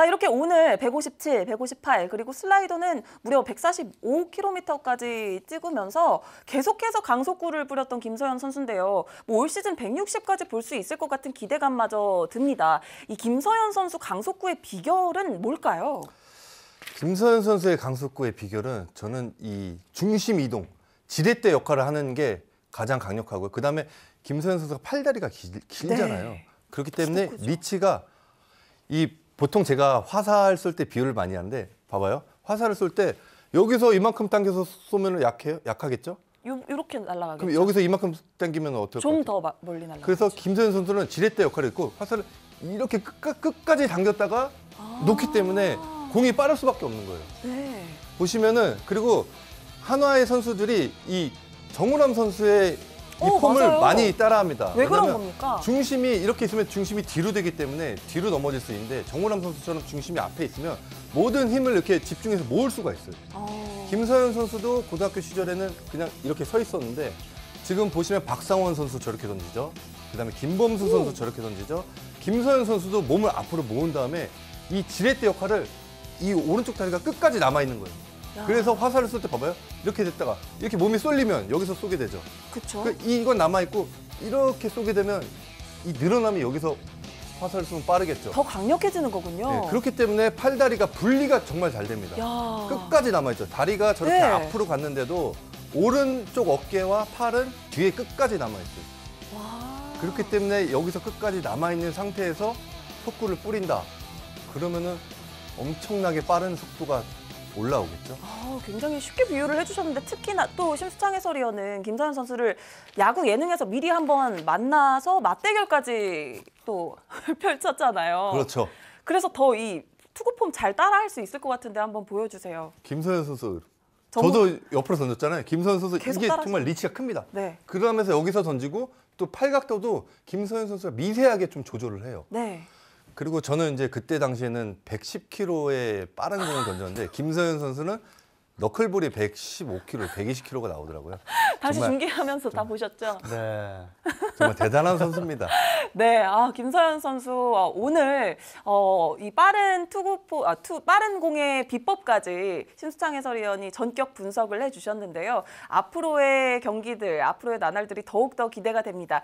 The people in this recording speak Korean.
자, 이렇게 오늘 157, 158 그리고 슬라이더는 무려 145km까지 찍으면서 계속해서 강속구를 뿌렸던 김서현 선수인데요. 뭐 올 시즌 160까지 볼 수 있을 것 같은 기대감마저 듭니다. 이 김서현 선수 강속구의 비결은 뭘까요? 김서현 선수의 강속구의 비결은 저는 이 중심 이동, 지렛대 역할을 하는 게 가장 강력하고요. 그다음에 김서현 선수가 팔다리가 길, 길잖아요. 네. 그렇기 때문에. 리치가 이 보통 제가 화살 쏠 때 비율을 많이 하는데 봐봐요. 화살을 쏠 때 여기서 이만큼 당겨서 쏘면 약해요? 약하겠죠? 요, 요렇게 날아가겠죠. 그럼 여기서 이만큼 당기면 어떨 것 같아요? 좀 더 멀리 날아가. 그래서 김서현 선수는 지렛대 역할을 했고 화살을 이렇게 끝까, 끝까지 당겼다가 아. 놓기 때문에 공이 빠를 수밖에 없는 거예요. 네. 보시면은 그리고 한화의 선수들이 이 정우람 선수의 이 오, 폼을 맞아요. 많이 따라합니다. 왜 그런 겁니까? 중심이 이렇게 있으면 중심이 뒤로 되기 때문에 뒤로 넘어질 수 있는데 정우람 선수처럼 중심이 앞에 있으면 모든 힘을 이렇게 집중해서 모을 수가 있어요. 어. 김서현 선수도 고등학교 시절에는 그냥 이렇게 서 있었는데 지금 보시면 박상원 선수 저렇게 던지죠. 그다음에 김범수 선수 저렇게 던지죠. 김서현 선수도 몸을 앞으로 모은 다음에 이 지렛대 역할을 이 오른쪽 다리가 끝까지 남아 있는 거예요. 야. 그래서 화살을 쏠 때 봐봐요. 이렇게 됐다가 이렇게 몸이 쏠리면 여기서 쏘게 되죠. 그쵸. 그 이건 남아 있고 이렇게 쏘게 되면 이 늘어남이 여기서 화살을 쏘면 빠르겠죠. 더 강력해지는 거군요. 네, 그렇기 때문에 팔다리가 분리가 정말 잘 됩니다. 야. 끝까지 남아있죠. 다리가 저렇게 네. 앞으로 갔는데도 오른쪽 어깨와 팔은 뒤에 끝까지 남아있어요. 와. 그렇기 때문에 여기서 끝까지 남아있는 상태에서 속구를 뿌린다. 그러면은 엄청나게 빠른 속도가 올라오겠죠. 아, 굉장히 쉽게 비유를 해주셨는데 특히나 또 심수창 해설위원은 김서현 선수를 야구 예능에서 미리 한번 만나서 맞대결까지 또 펼쳤잖아요. 그렇죠. 그래서 더 이 투구폼 잘 따라할 수 있을 것 같은데 한번 보여주세요. 김서현 선수. 저도- 옆으로 던졌잖아요. 김서현 선수 이게 따라하시네. 정말 리치가 큽니다. 네. 그러면서 여기서 던지고 또 팔각도도 김서현 선수가 미세하게 좀 조절을 해요. 네. 그리고 저는 이제 그때 당시에는 110km의 빠른 공을 던졌는데 김서현 선수는 너클볼이 115km, 120km가 나오더라고요. 다시 정말- 중계하면서 다 보셨죠? 네. 정말 대단한 선수입니다. 네, 아 김서현 선수 어, 오늘 어, 이 빠른 투구포, 아, 투, 빠른 공의 비법까지 심수창 해설위원이 전격 분석을 해주셨는데요. 앞으로의 경기들, 앞으로의 나날들이 더욱 더 기대가 됩니다.